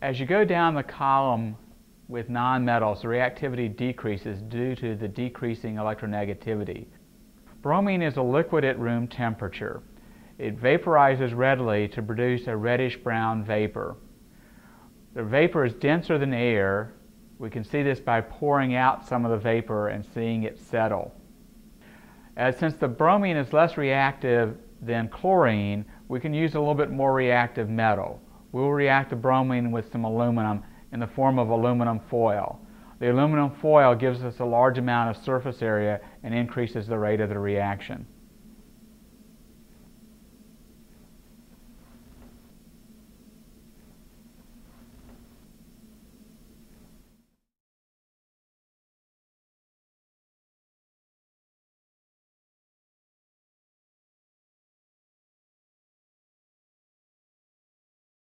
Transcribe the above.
As you go down the column with nonmetals, the reactivity decreases due to the decreasing electronegativity. Bromine is a liquid at room temperature. It vaporizes readily to produce a reddish-brown vapor. The vapor is denser than air. We can see this by pouring out some of the vapor and seeing it settle. As since the bromine is less reactive than chlorine, we can use a little bit more reactive metal. We'll react the bromine with some aluminum in the form of aluminum foil. The aluminum foil gives us a large amount of surface area and increases the rate of the reaction.